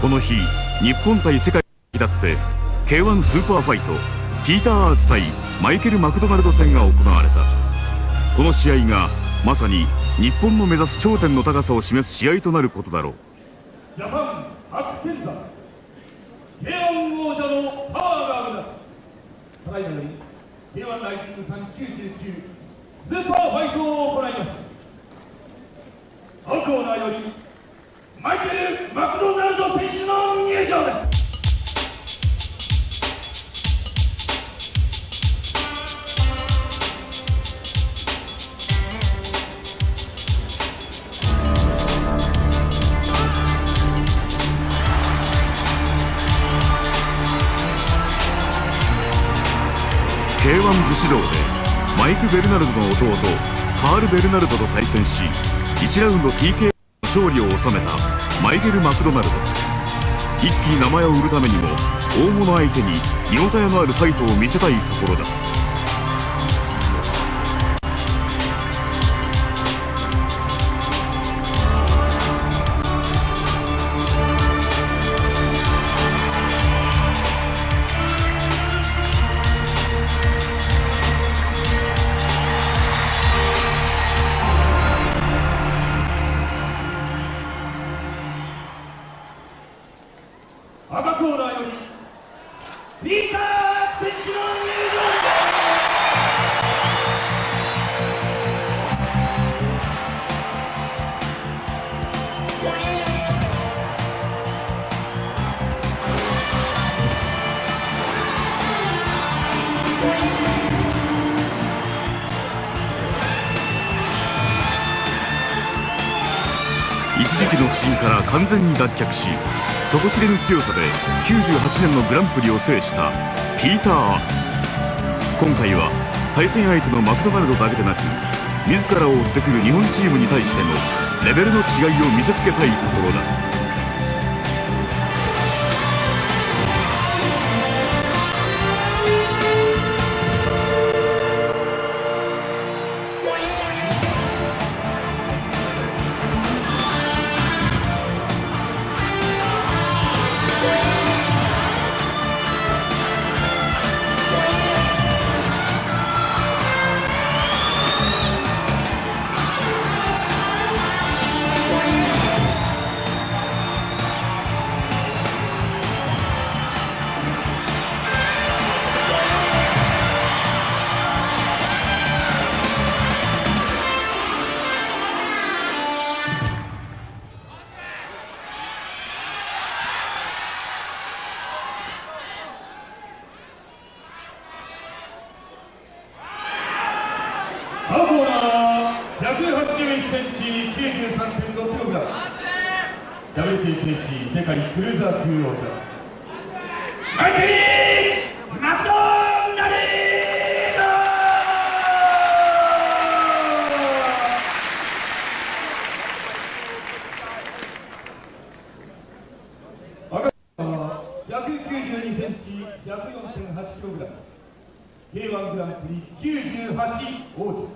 この日日本対世界だって K1 スーパーファイトピーター・アーツ対マイケル・マクドナルド戦が行われた。この試合がまさに日本の目指す頂点の高さを示す試合となることだろう。ジャパン初見参 K1 王者のパワーがある。ただいまより K1 ライジング399スーパーファイト K1 武士道でマイク・ベルナルドの弟カール・ベルナルドと対戦し1ラウンド TK の勝利を収めたマイケル・マクドナルド。一気に名前を売るためにも大物相手に見応えのあるファイトを見せたいところだ。完全に脱却し底知れぬ強さで98年のグランプリを制したピーター・アークス今回は対戦相手のマクドナルドだけでなく自らを追ってくる日本チームに対してもレベルの違いを見せつけたいところだ。181cm93.5kg WTKC 世界クルーザー級王者。マイティマクドナルド 192cm104.8kg K1 グランプリ98王者。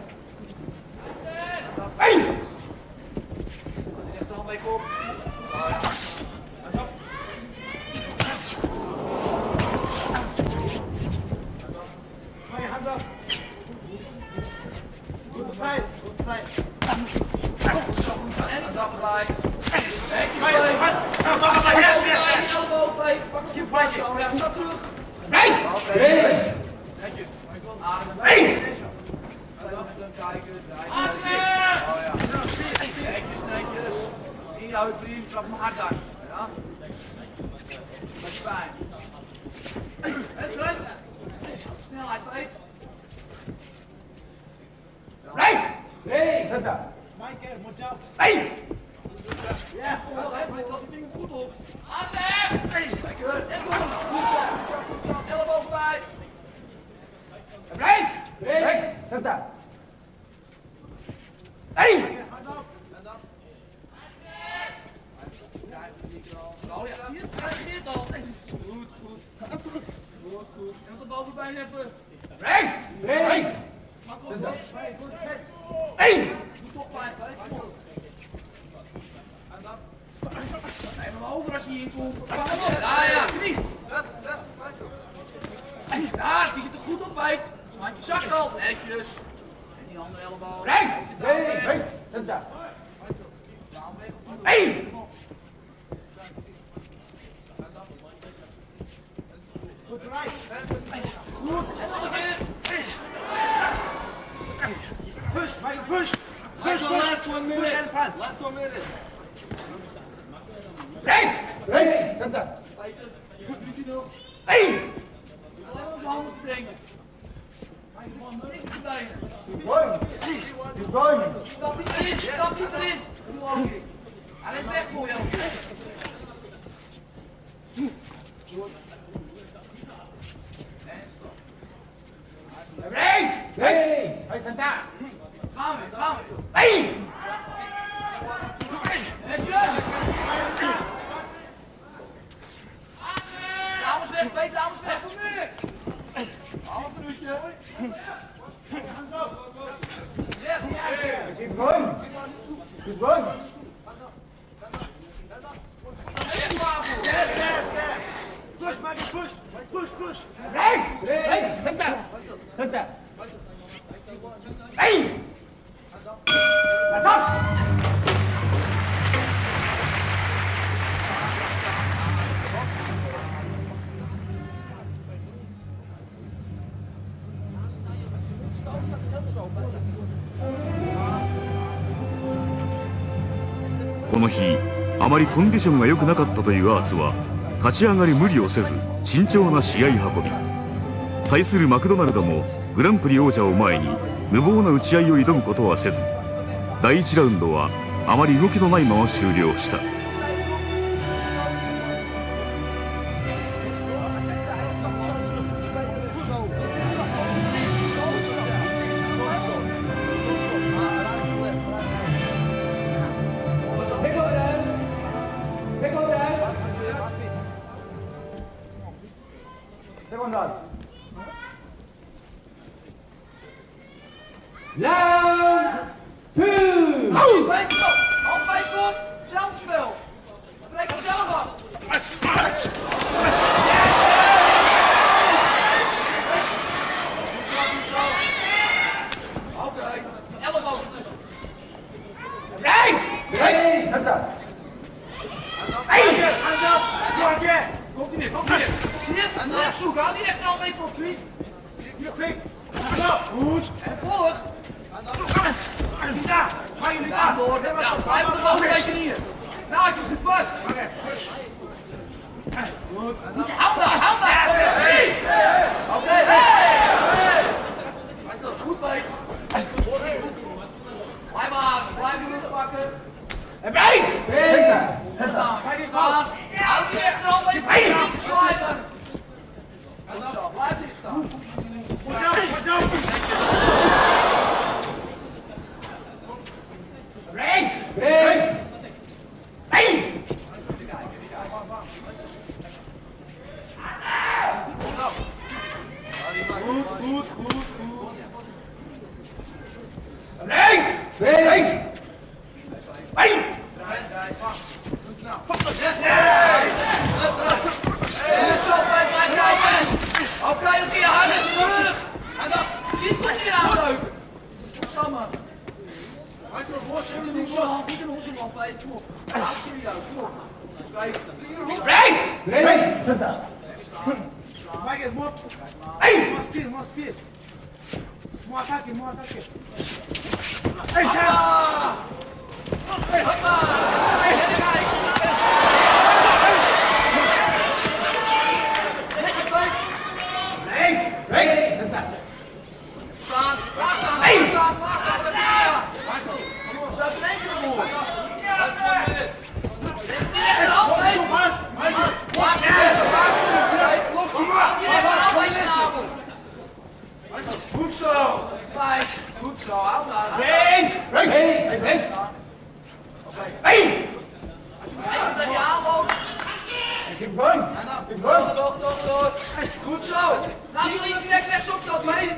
Hey! Netjes. Oh hey! Netjes, netjes. Inhoud, vriend, trap hem hard aan. Neem hem over als hij hier komt. Pak hem op. Ja, ja, knie. Daar, die zit er goed op. Handje zacht al. Netjes. En die andere elleboog. Break! Break! Break! Center. Hey! En nog een keer. Push, Michael, push. Push, push. Last one minute. Push and. Last one minute. Rijk! Rijk! Santa! Eén! Onze handen brengen. Erin, Stop erin! Niet. Hij is weg voor jou. Rijk! Rijk! Hij is daar. Gaan we, gaan we. Eén! Heb je? Weg, twee dames weg. Half minuutje. Yes. Keep going. Keep going. Yes. Push, Michael, push. Push, push. Break! Break! Center. Center. Hey! この日あまりコンディションが良くなかったというアーツは立ち上がり無理をせず慎重な試合運び。対するマクドナルドもグランプリ王者を前に無謀な打ち合いを挑むことはせず。第1ラウンドはあまり動きのないまま終了した。hier. Nou, ik heb het vast. Moet je handen, handen. Oké, Hij doet dat goed, mee. Blijf maar, blijf je rug pakken. Heb één! Zet daar. Zet daar. Kijk eens maar. Houd die echt erop, je bent niet te slijpen. Goed zo, staan. 真的。Nou, laat jullie direct rechtsop, stop, maar in.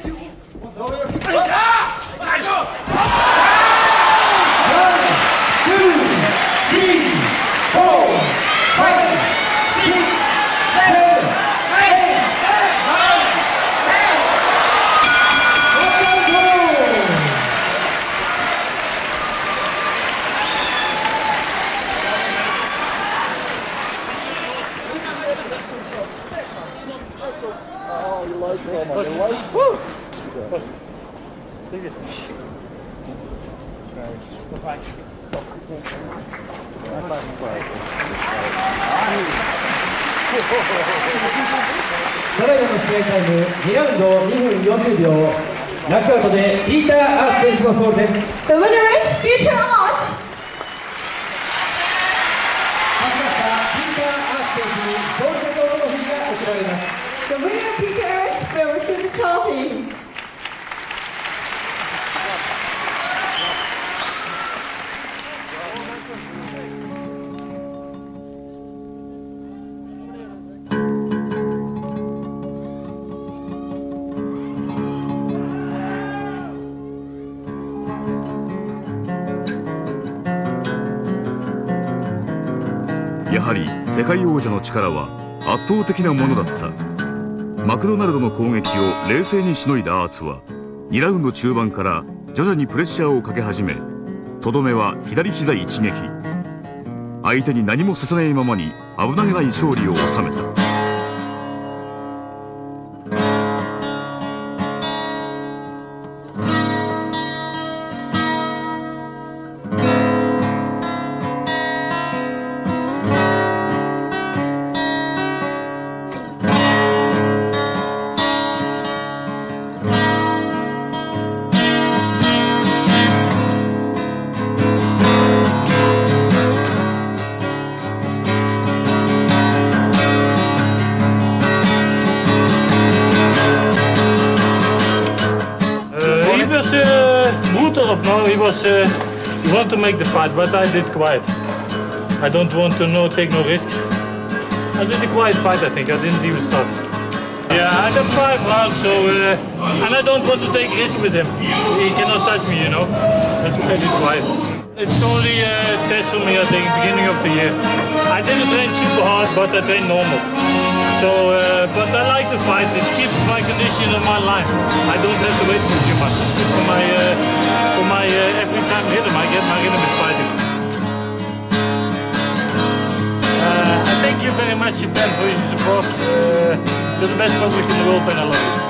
Ja! それぞれの試合タイム2ラウンド2分40秒。ラックアウトでピーター・アーツ選手のソールです。世界王者の力は圧倒的なものだった」マクドナルドの攻撃を冷静にしのいだアーツは2ラウンド中盤から徐々にプレッシャーをかけ始めとどめは左膝一撃。相手に何もさせないままに危なげない勝利を収めた。Was uh, he wanted to make the fight, but I did quiet. I don't want to no take no risk. I did a quiet fight, I think. I didn't even start. Yeah, I had five rounds, so uh, and I don't want to take risk with him. He cannot touch me, you know. That's did quiet. It's only a test for me, I think, beginning of the year. I didn't train super hard, but I trained normal. So, uh, but I like to fight. It keeps my condition on my life. I don't have to wait for too much. It's for my, for my uh, every time rhythm. I get my is fighting. Uh, I thank you very much, Ben, for your support. Uh, you're the best public in the world, and I love you.